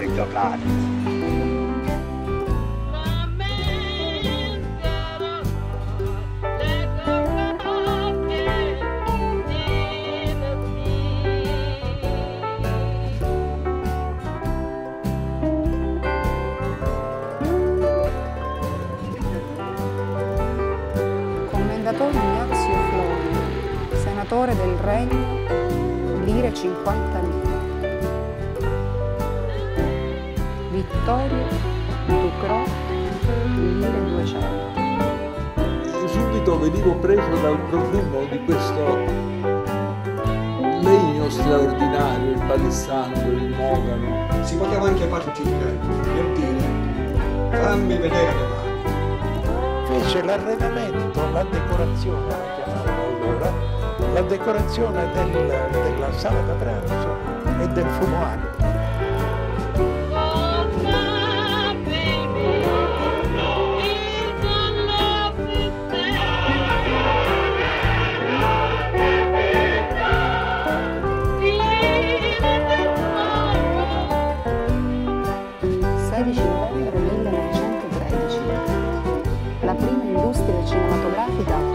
ritornare. Commendatore Ignazio Flori, senatore del Regno, lire 50 lire. Vittorio Ducrot, lire 200. subito venivo preso dal profumo di questo legno straordinario, il palissandro, il mogano. Si poteva anche partire per dire fammi vedere le mani. fece l'arredamento, la decorazione, la chiamavano allora, la decorazione del- della sala da pranzo e del fumoale. 시죠